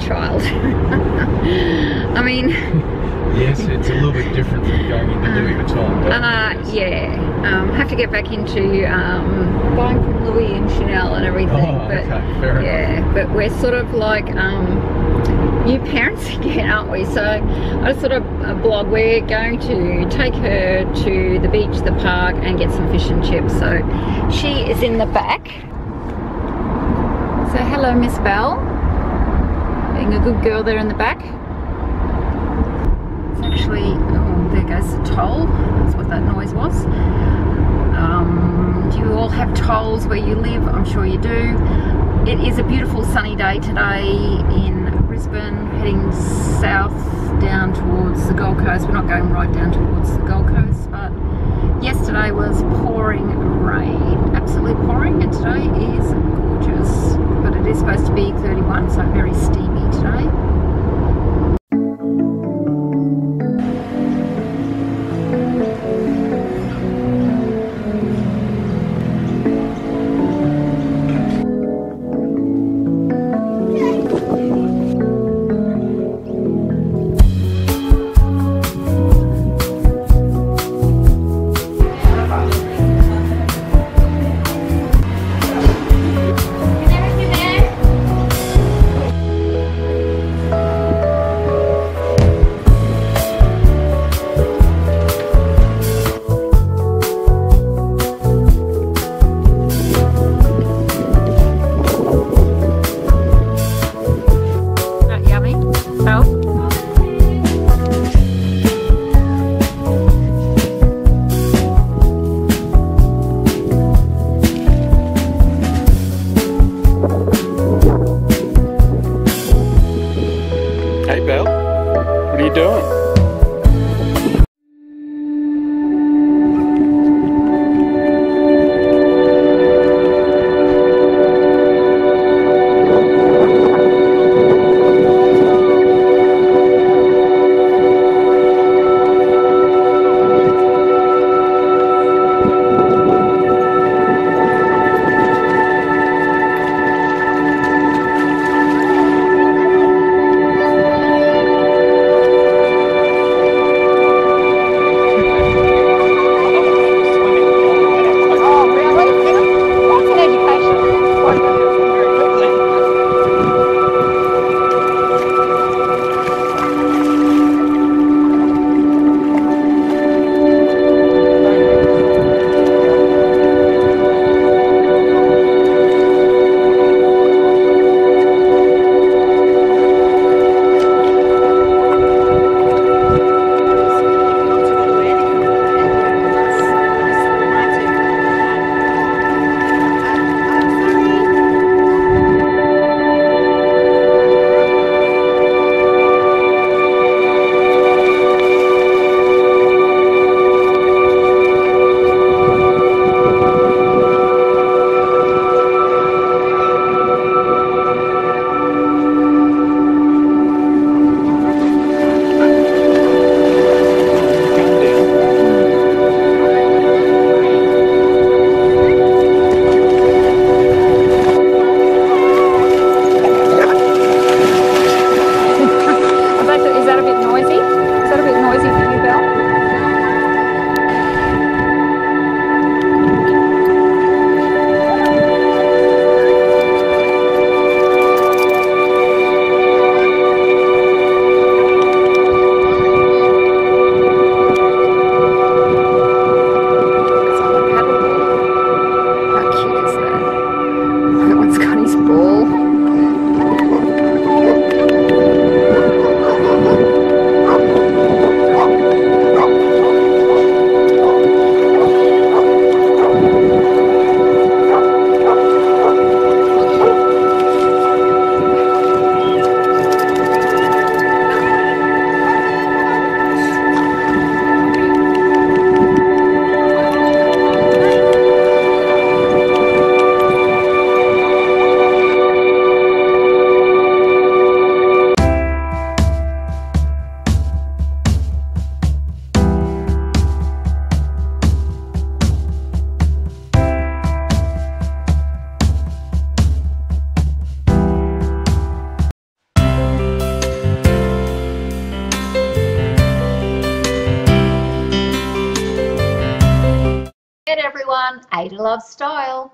child. I mean. yes, it's a little bit different from going into Louis Vuitton. Uh, yeah, um, have to get back into um, buying from Louis and Chanel and everything. Oh, but okay, yeah, enough. but we're sort of like um, new parents again, aren't we? So I sort of uh, blog. We're going to take her to the beach, the park, and get some fish and chips. So she is in the back. So hello, Miss Belle. Being a good girl there in the back. It's actually, oh, there goes the toll. That's what that noise was. Um, do you all have tolls where you live? I'm sure you do. It is a beautiful sunny day today in Brisbane, heading south down towards the Gold Coast. We're not going right down towards the Gold Coast, but yesterday was pouring everyone. Ada loves style.